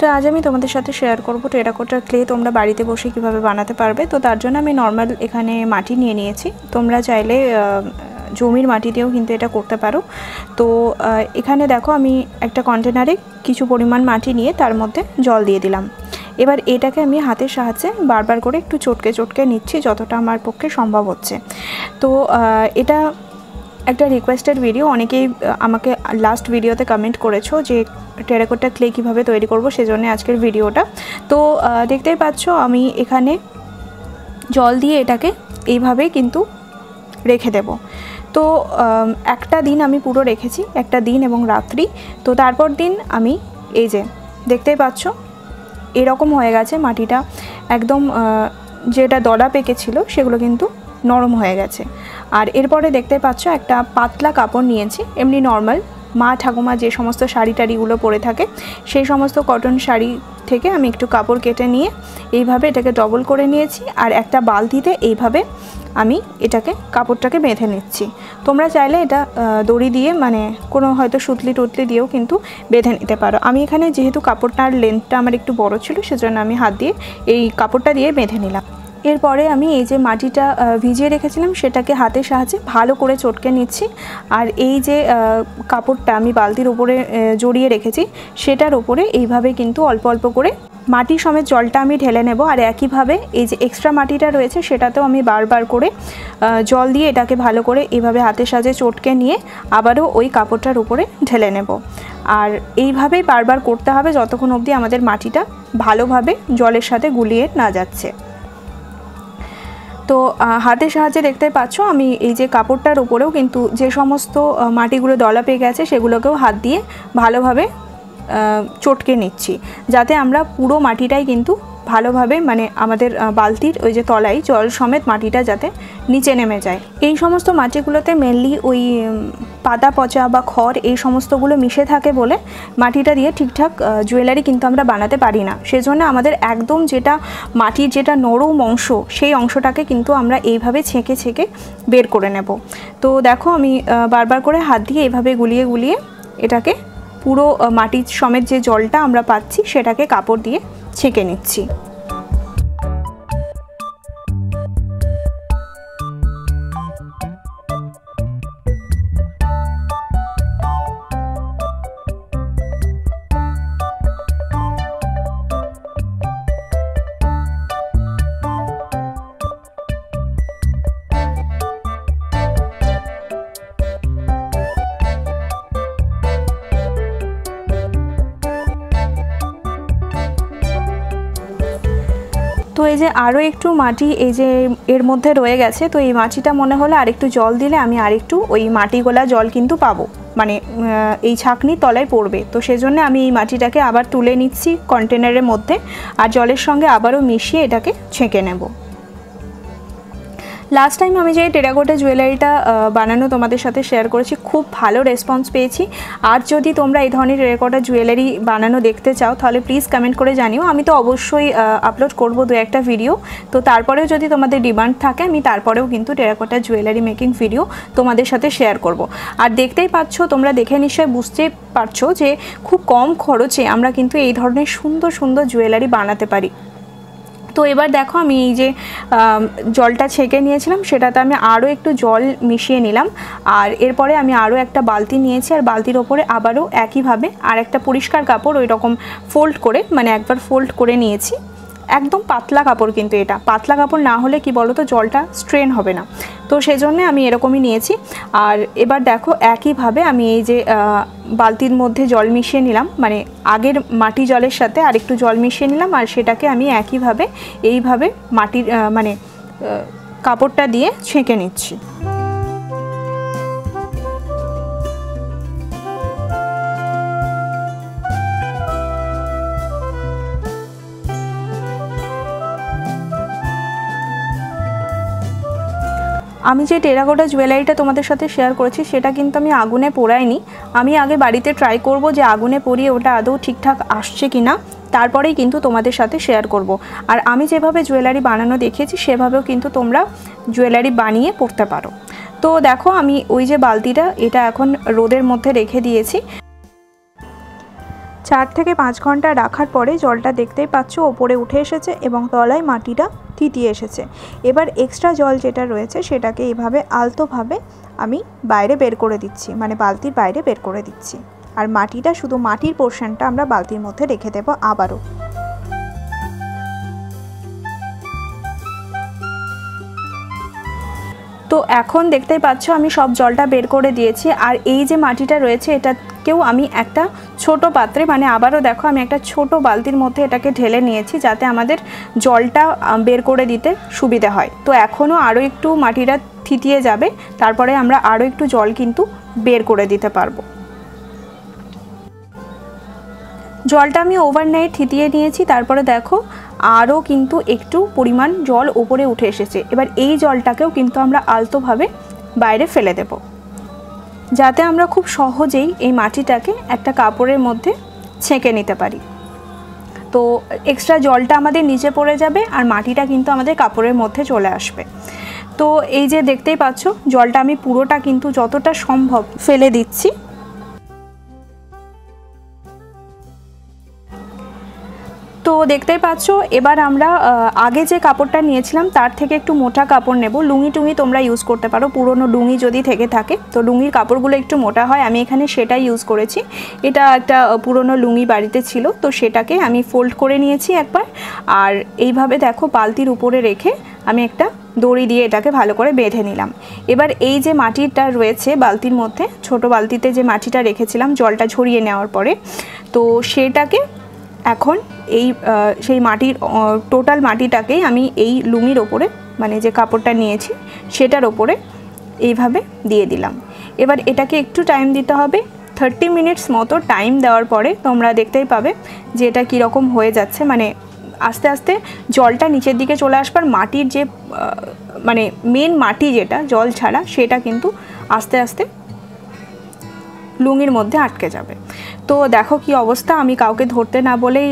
তো আজ আমি তোমাদের সাথে শেয়ার করব। টেরাকোটার ক্লে তোমরা বাড়িতে বসে কীভাবে বানাতে পারবে? তো তার জন্য আমি নর্মাল এখানে মাটি নিয়ে নিয়েছি। তোমরা চাইলে জমির মাটি দিয়েও কিন্তু এটা করতে পারো। তো এখানে দেখো আমি একটা কন্টেনারে কিছু পরিমাণ মাটি নিয়ে তার মধ্যে জল দিয়ে দিলাম। এবার এটাকে আমি হাতের সাহায্যে বারবার করে একটু চটকে চটকে নিচ্ছি যতটা আমার পক্ষে সম্ভব হচ্ছে। তো এটা একটা রিকোয়েস্টেড ভিডিও অনেকেই আমাকে লাস্ট ভিডিওতে কমেন্ট করেছ যে টেরাকোটা ক্লে কীভাবে তৈরি করব সেজন্য আজকের ভিডিওটা। তো দেখতেই পাচ্ছ আমি এখানে জল দিয়ে এটাকে এইভাবে কিন্তু রেখে দেব। তো একটা দিন আমি পুরো রেখেছি, একটা দিন এবং রাত্রি। তো, তারপর দিন আমি এই যে, দেখতেই পাচ্ছ, এরকম হয়ে গেছে মাটিটা একদম যেটা দলা পেকেছিল সেগুলো কিন্তু নরম হয়ে গেছে। আর এরপরে দেখতে পাচ্ছ একটা পাতলা কাপড় নিয়েছি, এমনি নর্মাল মা ঠাকুমা যে সমস্ত শাড়ি টাড়িগুলো পরে থাকে, সেই সমস্ত কটন শাড়ি থেকে আমি একটু কাপড় কেটে নিয়ে এইভাবে এটাকে ডবল করে নিয়েছি আর একটা বালতিতে এইভাবে আমি এটাকে, কাপড়টাকে বেঁধে নিচ্ছি। তোমরা চাইলে এটা দড়ি দিয়ে মানে কোনো হয়তো সুতলি টুতলি দিয়েও কিন্তু বেঁধে নিতে পারো। আমি এখানে যেহেতু কাপড়টার লেন্থটা আমার একটু বড় ছিল, সেজন্য আমি হাত দিয়ে এই কাপড়টা দিয়ে বেঁধে নিলাম। এরপরে আমি এই যে মাটিটা ভিজিয়ে রেখেছিলাম সেটাকে হাতের সাহায্যে ভালো করে চটকে নিচ্ছি। আর এই যে কাপড়টা আমি বালতির ওপরে জড়িয়ে রেখেছি সেটার ওপরে এইভাবে কিন্তু অল্প অল্প করে মাটি সমেত জলটা আমি ঢেলে নেব। আর একইভাবে এই যে এক্সট্রা মাটিটা রয়েছে সেটাতেও আমি বারবার করে জল দিয়ে এটাকে ভালো করে এইভাবে হাতের সাজে চটকে নিয়ে আবারও ওই কাপড়টার উপরে ঢেলে নেব। আর এইভাবেই বারবার করতে হবে যতক্ষণ অবধি আমাদের মাটিটা ভালোভাবে জলের সাথে গুলিয়ে না যাচ্ছে। তো হাতের সাহায্যে দেখতে পাচ্ছ আমি এই যে কাপড়টার উপরেও কিন্তু যে সমস্ত মাটিগুলো দলা পেয়ে গেছে সেগুলোকেও হাত দিয়ে ভালোভাবে চটকে নিচ্ছি। যাতে আমরা পুরো মাটিটাই কিন্তু ভালোভাবে মানে আমাদের বালতির ওই যে তলায় জল সমেত মাটিটা যাতে নিচে নেমে যায়। এই সমস্ত মাটিগুলোতে মেনলি ওই পাতা পচা বা খড় এই সমস্তগুলো মিশে থাকে বলে মাটিটা দিয়ে ঠিকঠাক জুয়েলারি কিন্তু আমরা বানাতে পারি না। সেজন্য আমাদের একদম যেটা মাটির যেটা নরম অংশ, সেই অংশটাকে কিন্তু আমরা এইভাবে ছেঁকে ছেঁকে বের করে নেব। তো দেখো আমি বারবার করে হাত দিয়ে এইভাবে গুলিয়ে গুলিয়ে এটাকে পুরো মাটির সমেত যে জলটা আমরা পাচ্ছি সেটাকে কাপড় দিয়ে ছেঁকে নিচ্ছি। যে আরও একটু মাটি এই যে এর মধ্যে রয়ে গেছে, তো এই মাটিটা মনে হলে আরেকটু জল দিলে আমি আরেকটু ওই মাটিগোলা জল কিন্তু পাবো। মানে এই ছাঁকনি তলায় পড়বে। তো সেজন্য আমি এই মাটিটাকে আবার তুলে নিচ্ছি কন্টেনারের মধ্যে, আর জলের সঙ্গে আবারও মিশিয়ে এটাকে ছেঁকে নেব। লাস্ট টাইম আমি যে টেরাকোটা জুয়েলারিটা বানানো তোমাদের সাথে শেয়ার করেছি, খুব ভালো রেসপন্স পেয়েছি। আর যদি তোমরা এই ধরনের টেরাকোটা জুয়েলারি বানানো দেখতে চাও, তাহলে প্লিজ কমেন্ট করে জানিও। আমি তো অবশ্যই আপলোড করব দু একটা ভিডিও তো তারপরেও যদি তোমাদের ডিমান্ড থাকে, আমি তারপরেও কিন্তু টেরাকোটা জুয়েলারি মেকিং ভিডিও তোমাদের সাথে শেয়ার করব। আর দেখতেই পাচ্ছ, তোমরা দেখে নিশ্চয় বুঝতে পারছ যে খুব কম খরচে আমরা কিন্তু এই ধরনের সুন্দর সুন্দর জুয়েলারি বানাতে পারি। তো এবার দেখো আমি এই যে জলটা ছেঁকে নিয়েছিলাম, সেটাতে আমি আরও একটু জল মিশিয়ে নিলাম। আর এরপরে আমি আরও একটা বালতি নিয়েছি, আর বালতির ওপরে আবারও একইভাবে আর একটা পরিষ্কার কাপড় ওই রকম ফোল্ড করে মানে একবার ফোল্ড করে নিয়েছি। একদম পাতলা কাপড় কিন্তু এটা। পাতলা কাপড় না হলে কি বলো তো জলটা স্ট্রেন হবে না। তো সেই জন্যে আমি এরকমই নিয়েছি। আর এবার দেখো একইভাবে আমি এই যে বালতির মধ্যে জল মিশিয়ে নিলাম। মানে আগের মাটি জলের সাথে আর একটু জল মিশিয়ে নিলাম আর সেটাকে আমি একইভাবে, এইভাবে মাটির মানে কাপড়টা দিয়ে ছেঁকে নিচ্ছি। আমি যে টেরাকোটা জুয়েলারিটা তোমাদের সাথে শেয়ার করেছি, সেটা কিন্তু আমি আগুনে পোড়াইনি। আমি আগে বাড়িতে ট্রাই করব যে আগুনে পরিয়ে ওটা আদৌ ঠিকঠাক আসছে কি না তারপরেই কিন্তু তোমাদের সাথে শেয়ার করব। আর আমি যেভাবে জুয়েলারি বানানো দেখিয়েছি, সেভাবেও কিন্তু তোমরা জুয়েলারি বানিয়ে পড়তে পারো। তো দেখো, আমি ওই যে বালতিটা, এটা এখন রোদের মধ্যে রেখে দিয়েছি। চার থেকে পাঁচ ঘণ্টা রাখার পরে জলটা দেখতেই পাচ্ছ, ওপরে উঠে এসেছে এবং তলায় মাটিটা থিতিয়ে এসেছে। এবার এক্সট্রা জল যেটা রয়েছে সেটাকে এইভাবে আলতোভাবে আমি বাইরে বের করে দিচ্ছি মানে বালতির বাইরে বের করে দিচ্ছি। আর মাটিটা শুধু মাটির পোর্শনটা আমরা বালতির মধ্যে রেখে দেবো আবারও। তো এখন দেখতেই পাচ্ছ আমি সব জলটা বের করে দিয়েছি। আর এই যে মাটিটা রয়েছে, এটাকেও আমি একটা ছোট পাত্রে মানে আবারও দেখো আমি একটা ছোট বালতির মধ্যে এটাকে ঢেলে নিয়েছি যাতে আমাদের জলটা বের করে দিতে সুবিধে হয়। তো এখনও আরও একটু মাটিটা থিতিয়ে যাবে, তারপরে আমরা আরও একটু জল কিন্তু বের করে দিতে পারব। জলটা আমি ওভারনাইট থিতিয়ে নিয়েছি, তারপরে দেখো আরও কিন্তু একটু পরিমাণ জল ওপরে উঠে এসেছে। এবার এই জলটাকেও কিন্তু আমরা আলতোভাবে বাইরে ফেলে দেব। যাতে আমরা খুব সহজেই এই মাটিটাকে একটা কাপড়ের মধ্যে ছেঁকে নিতে পারি। তো এক্সট্রা জলটা আমাদের নিচে পড়ে যাবে আর মাটিটা কিন্তু আমাদের কাপড়ের মধ্যে চলে আসবে। তো এই যে দেখতেই পাচ্ছ, জলটা আমি পুরোটা কিন্তু যতটা সম্ভব ফেলে দিচ্ছি। তো দেখতেই পাচ্ছ, এবার আমরা আগে যে কাপড়টা নিয়েছিলাম তার থেকে একটু মোটা কাপড় নেব। লুঙি টুঙি তোমরা ইউজ করতে পারো, পুরনো লুঙি যদি থেকে থাকে। তো লুঙির কাপড়গুলো একটু মোটা হয়, আমি এখানে সেটাই ইউজ করেছি। এটা একটা পুরনো লুঙি বাড়িতে ছিল, তো সেটাকে আমি ফোল্ড করে নিয়েছি একবার। আর এইভাবে দেখো বালতির উপরে রেখে আমি একটা দড়ি দিয়ে এটাকে ভালো করে বেঁধে নিলাম। এবার এই যে মাটিটা রয়েছে বালতির মধ্যে, ছোট বালতিতে যে মাটিটা রেখেছিলাম, জলটা ঝরিয়ে নেওয়ার পরে, তো সেটাকে এখন এই সেই মাটির টোটাল মাটিটাকেই আমি এই লুঙির ওপরে মানে যে কাপড়টা নিয়েছি, সেটার ওপরে এইভাবে দিয়ে দিলাম। এবার এটাকে একটু টাইম দিতে হবে। থার্টি মিনিটস মতো টাইম দেওয়ার পরে তোমরা দেখতেই পাবে যে এটা কীরকম হয়ে যাচ্ছে। মানে আস্তে আস্তে জলটা নিচের দিকে চলে আসবার, মাটির যে মানে মেন মাটি যেটা, জল ছাড়া, সেটা কিন্তু আস্তে আস্তে লুঙির মধ্যে আটকে যাবে। তো দেখো কি অবস্থা, আমি কাউকে ধরতে না বলেই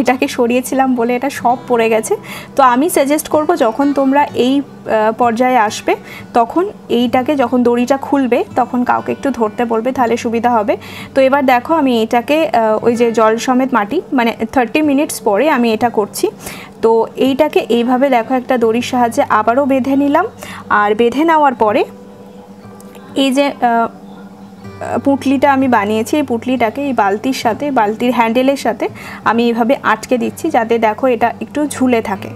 এটাকে সরিয়েছিলাম বলে এটা সব পড়ে গেছে। তো আমি সাজেস্ট করব যখন তোমরা এই পর্যায়ে আসবে, তখন এইটাকে যখন দড়িটা খুলবে, তখন কাউকে একটু ধরতে বলবে, তাহলে সুবিধা হবে। তো এবার দেখো আমি এটাকে ওই যে জল সমেত মাটি মানে থার্টি মিনিটস পরে আমি এটা করছি। তো এইটাকে এইভাবে দেখো একটা দড়ির সাহায্যে আবারও বেঁধে নিলাম। আর বেঁধে নেওয়ার পরে এই যে পুঁটলিটা আমি বানিয়েছি, এই পুঁটলিটাকে এই বালতির সাথে, বালতির হ্যান্ডেলের সাথে আমি এইভাবে আটকে দিচ্ছি যাতে দেখো এটা একটু ঝুলে থাকে।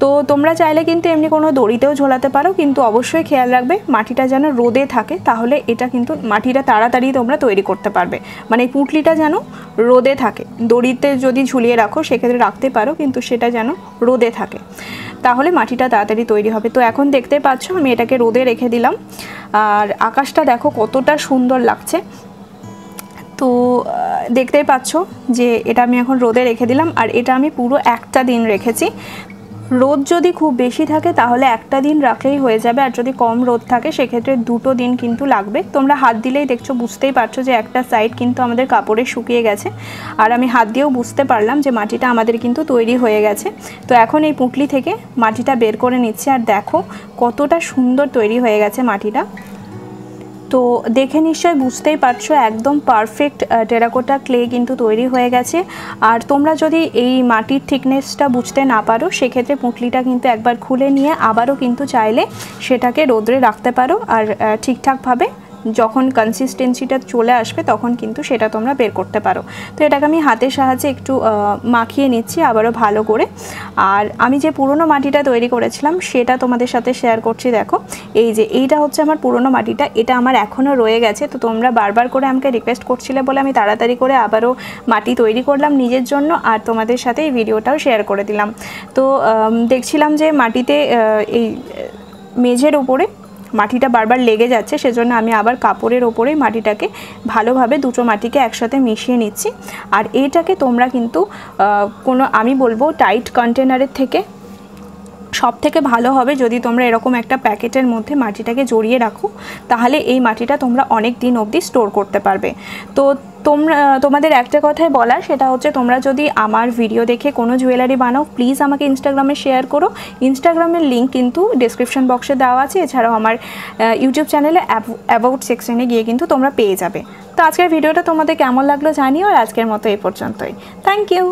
তো তোমরা চাইলে কিন্তু এমনি কোনো দড়িতেও ঝোলাতে পারো, কিন্তু অবশ্যই খেয়াল রাখবে মাটিটা যেন রোদে থাকে, তাহলে এটা কিন্তু মাটিটা তাড়াতাড়ি তোমরা তৈরি করতে পারবে। মানে এই পুঁটলিটা যেন রোদে থাকে। দড়িতে যদি ঝুলিয়ে রাখো, সেক্ষেত্রে রাখতে পারো, কিন্তু সেটা যেন রোদে থাকে। তাহলে মাটিটা তাড়াতাড়ি তৈরি হবে। তো এখন দেখতে পাচ্ছ, আমি এটাকে রোদে রেখে দিলাম। আর আকাশটা দেখো কতটা সুন্দর লাগছে। তো দেখতেই পাচ্ছ যে এটা আমি এখন রোদে রেখে দিলাম। আর এটা আমি পুরো একটা দিন রেখেছি। রোদ যদি খুব বেশি থাকে, তাহলে একটা দিন রাখলেই হয়ে যাবে। আর যদি কম রোদ থাকে, সেক্ষেত্রে দুটো দিন কিন্তু লাগবে। তোমরা হাত দিলেই দেখছ, বুঝতেই পারছ যে একটা সাইড কিন্তু আমাদের কাপড়ে শুকিয়ে গেছে। আর আমি হাত দিয়েও বুঝতে পারলাম যে মাটিটা আমাদের কিন্তু তৈরি হয়ে গেছে। তো এখন এই পুঁটলি থেকে মাটিটা বের করে নিচ্ছে। আর দেখো কতটা সুন্দর তৈরি হয়ে গেছে মাটিটা। তো দেখে নিশ্চয় বুঝতেই পারছ, একদম পারফেক্ট টেরাকোটা ক্লে কিন্তু তৈরি হয়ে গেছে। আর তোমরা যদি এই মাটির থিকনেসটা বুঝতে না পারো, সেক্ষেত্রে পুঁটলিটা কিন্তু একবার খুলে নিয়ে আবারও কিন্তু চাইলে সেটাকে রোদ্রে রাখতে পারো। আর ঠিকঠাকভাবে যখন কনসিস্টেন্সিটা চলে আসবে, তখন কিন্তু সেটা তোমরা বের করতে পারো। তো এটাকে আমি হাতের সাহায্যে একটু মাখিয়ে নিচ্ছি আবারও ভালো করে। আর আমি যে পুরনো মাটিটা তৈরি করেছিলাম, সেটা তোমাদের সাথে শেয়ার করছি, দেখো। এই যে, এইটা হচ্ছে আমার পুরনো মাটিটা, এটা আমার এখনও রয়ে গেছে। তো তোমরা বারবার করে আমাকে রিকোয়েস্ট করছিলে বলে আমি তাড়াতাড়ি করে আবারও মাটি তৈরি করলাম নিজের জন্য আর তোমাদের সাথে এই ভিডিওটাও শেয়ার করে দিলাম। তো দেখছিলাম যে মাটিতে এই মেঝের উপরে মাটিটা বারবার লেগে যাচ্ছে, সেজন্য আমি আবার কাপড়ের ওপরে মাটিটাকে ভালোভাবে দুটো মাটিকে একসাথে মিশিয়ে নিচ্ছি। আর এইটাকে তোমরা কিন্তু কোনো, আমি বলব টাইট কন্টেনারের থেকে সব থেকে ভালো হবে যদি তোমরা এরকম একটা প্যাকেটের মধ্যে মাটিটাকে জড়িয়ে রাখো, তাহলে এই মাটিটা তোমরা অনেক দিন অবধি স্টোর করতে পারবে। তো তোমরা, তোমাদের একটা কথাই বলার, সেটা হচ্ছে তোমরা যদি আমার ভিডিও দেখে কোনো জুয়েলারি বানাও প্লিজ আমাকে ইনস্টাগ্রামে শেয়ার করো। ইনস্টাগ্রামের লিঙ্ক কিন্তু ডিসক্রিপশন বক্সে দেওয়া আছে। এছাড়াও আমার ইউটিউব চ্যানেলে অ্যাবাউট সেকশনে গিয়ে কিন্তু তোমরা পেয়ে যাবে। তো আজকের ভিডিওটা তোমাদের কেমন লাগল জানিও, আর আজকের মতো এই পর্যন্তই। Thank you